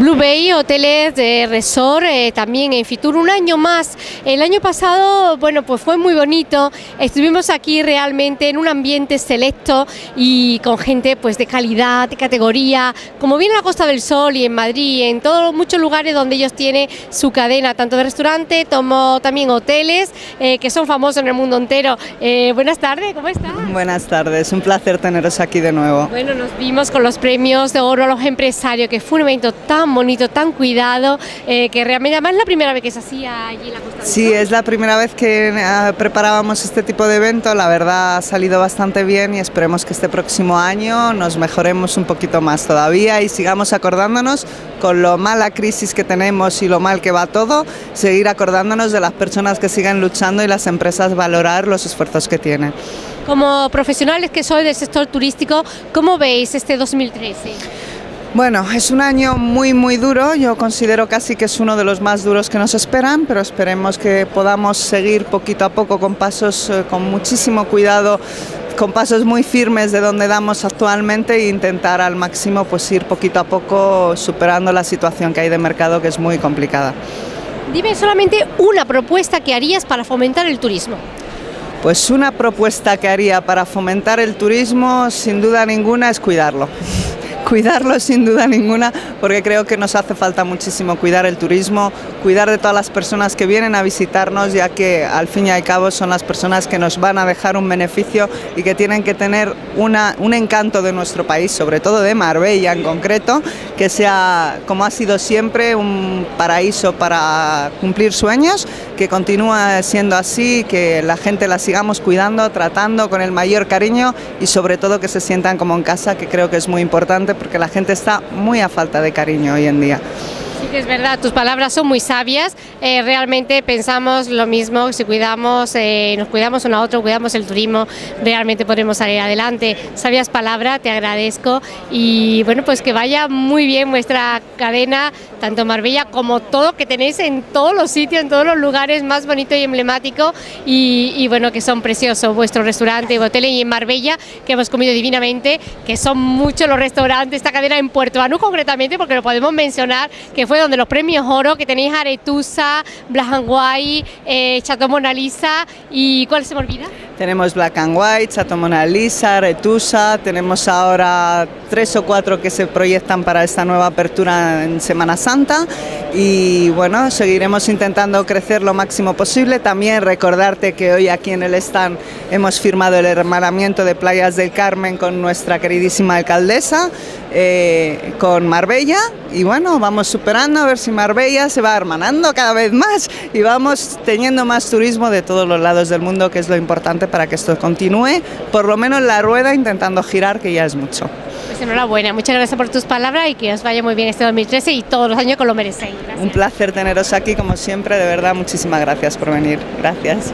Blue Bay, hoteles de resort, eh, también en Fitur, un año más. El año pasado, bueno, pues fue muy bonito. Estuvimos aquí realmente en un ambiente selecto y con gente pues de calidad, de categoría, como viene en la Costa del Sol y en Madrid, en todos muchos lugares donde ellos tienen su cadena, tanto de restaurante como también hoteles, eh, que son famosos en el mundo entero. Eh, buenas tardes, ¿cómo están? Buenas tardes, un placer teneros aquí de nuevo. Bueno, nos vimos con los premios de oro a los empresarios, que fue un evento tan bonito, tan cuidado, eh, que realmente además es la primera vez que se hacía allí en la Costa del Sí, es la primera vez que eh, preparábamos este tipo de evento, la verdad ha salido bastante bien y esperemos que este próximo año nos mejoremos un poquito más todavía y sigamos acordándonos con lo mala crisis que tenemos y lo mal que va todo, seguir acordándonos de las personas que siguen luchando y las empresas valorar los esfuerzos que tienen. Como profesionales que sois del sector turístico, ¿cómo veis este 2013? Bueno, es un año muy muy duro, yo considero casi que es uno de los más duros que nos esperan, pero esperemos que podamos seguir poquito a poco con pasos, eh, con muchísimo cuidado, con pasos muy firmes de donde damos actualmente e intentar al máximo pues ir poquito a poco superando la situación que hay de mercado que es muy complicada. Dime solamente una propuesta que harías para fomentar el turismo. Pues una propuesta que haría para fomentar el turismo, sin duda ninguna, es cuidarlo cuidarlo sin duda ninguna, porque creo que nos hace falta muchísimo cuidar el turismo, cuidar de todas las personas que vienen a visitarnos, ya que al fin y al cabo son las personas que nos van a dejar un beneficio y que tienen que tener una, un encanto de nuestro país, sobre todo de Marbella en concreto, que sea, como ha sido siempre, un paraíso para cumplir sueños, que continúe siendo así, que la gente la sigamos cuidando, tratando con el mayor cariño y sobre todo que se sientan como en casa, que creo que es muy importante porque la gente está muy a falta de cariño hoy en día. Sí es verdad, tus palabras son muy sabias, eh, realmente pensamos lo mismo, si cuidamos, eh, nos cuidamos uno a otro, cuidamos el turismo, realmente podremos salir adelante. Sabias palabras, te agradezco. Y bueno, pues que vaya muy bien vuestra cadena, tanto Marbella como todo que tenéis en todos los sitios, en todos los lugares más bonito y emblemático. Y, y bueno, que son preciosos vuestro restaurante, hotel y en Marbella, que hemos comido divinamente, que son muchos los restaurantes, esta cadena en Puerto Banús concretamente, porque lo podemos mencionar, que fue donde los premios oro, que tenéis Aretusa, Black and White, eh, Chateau Mona Lisa y ¿cuál se me olvida? Tenemos Black and White, Chateau Mona Lisa, Aretusa, tenemos ahora tres o cuatro que se proyectan para esta nueva apertura en Semana Santa y bueno, seguiremos intentando crecer lo máximo posible. También recordarte que hoy aquí en el stand hemos firmado el hermanamiento de Playas del Carmen con nuestra queridísima alcaldesa, eh, con Marbella y bueno, vamos superando a ver si Marbella se va hermanando cada vez más y vamos teniendo más turismo de todos los lados del mundo, que es lo importante para que esto continúe, por lo menos la rueda intentando girar, que ya es mucho. Pues enhorabuena, muchas gracias por tus palabras y que os vaya muy bien este 2013 y todos los años que lo merecéis. Gracias. Un placer teneros aquí, como siempre, de verdad, muchísimas gracias por venir. Gracias.